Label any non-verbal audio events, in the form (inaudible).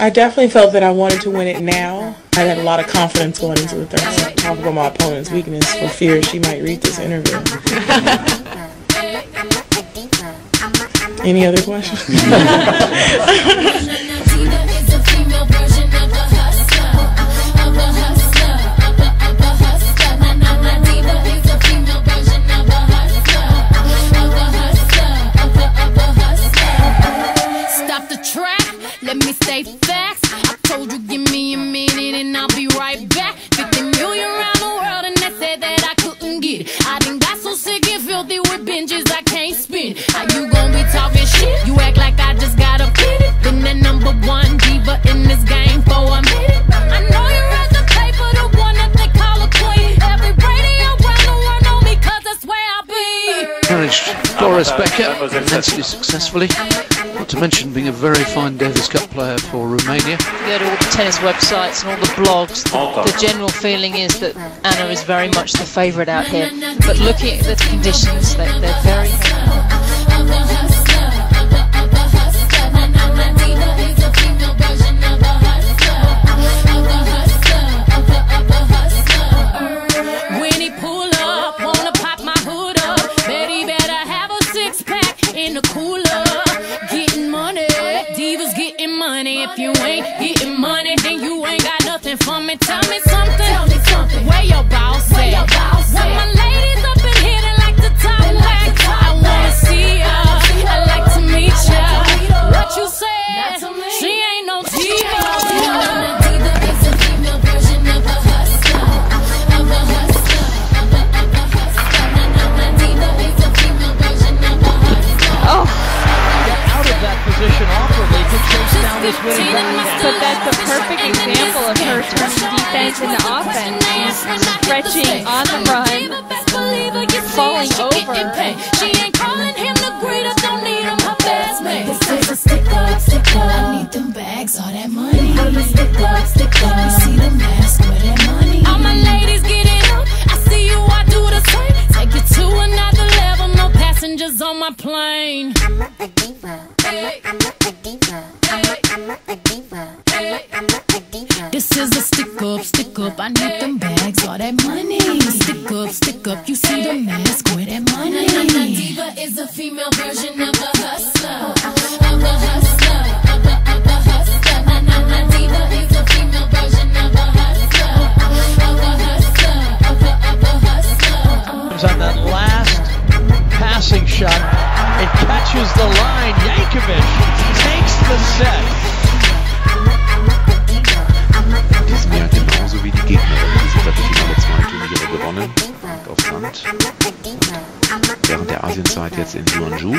I definitely felt that I wanted to win it now. I had a lot of confidence going into the third set. Talk about my opponent's weakness for fear she might read this interview. (laughs) Any other questions? (laughs) let me stay facts. I told you, give me a minute and I'll be right back. 50 million around the world and they said that I couldn't get it. I done got so sick and filthy with binges I can't spin. How you gon' be talking shit? You act like I just got a pity. Been the number one diva in this game for a minute. I know you're at the pay for the one that they call a queen. Every radio around the world know me cause that's where I be. Managed Boris Becker immensely successfully. Not to mention being a very fine Davis Cup player for Romania. go to all the tennis websites and all the blogs, the, the general feeling is that Anna is very much the favourite out here. But looking at the conditions, they, they're very. Ain't getting money, then you ain't got nothing for me. Tell me something. Tell me something. Where your boss chase down this winning backhand. But that's a perfect example of her turning defense into offense and stretching on the run, falling over. She ain't calling him the greater, don't need him her best man. This is a stick up, stick up. I need them bags, all that money. Stick up, stick up. You see the mask, where that money? All my ladies get it up. I see you, I do the same. Take it to another level, no passengers on my plane. This stick up. I need them bags, all that money. Stick up, stick up. You see the mask, where that money? Diva is a female version of a hustler, of a hustler, of a, of a hustler. Na na na, diva is a female version of a hustler, of a hustler, of a, of a hustler. Comes on that last passing shot. It catches the line. Jankovic takes the set. Der Asienzeit jetzt in Guangzhou.